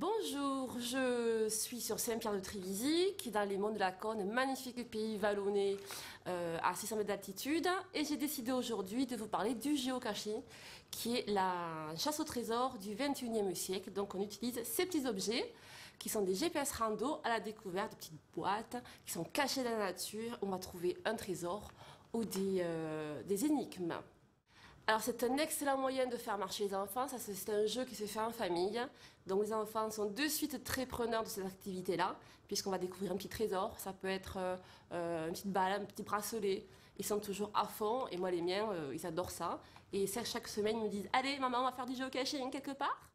Bonjour, je suis sur Saint-Pierre de Trévisy, qui est dans les monts de la Cône, magnifique pays vallonné euh, à 600 mètres d'altitude. Et j'ai décidé aujourd'hui de vous parler du géocaching, qui est la chasse au trésor du 21e siècle. Donc on utilise ces petits objets qui sont des GPS rando à la découverte de petites boîtes qui sont cachées dans la nature. On va trouver un trésor ou des, euh, des énigmes. Alors c'est un excellent moyen de faire marcher les enfants, ça c'est un jeu qui se fait en famille. Donc les enfants sont de suite très preneurs de cette activité-là, puisqu'on va découvrir un petit trésor, ça peut être euh, euh, une petite balle, un petit bracelet. Ils sont toujours à fond, et moi les miens, euh, ils adorent ça. Et chaque semaine, ils me disent, allez maman, on va faire du géocaching quelque part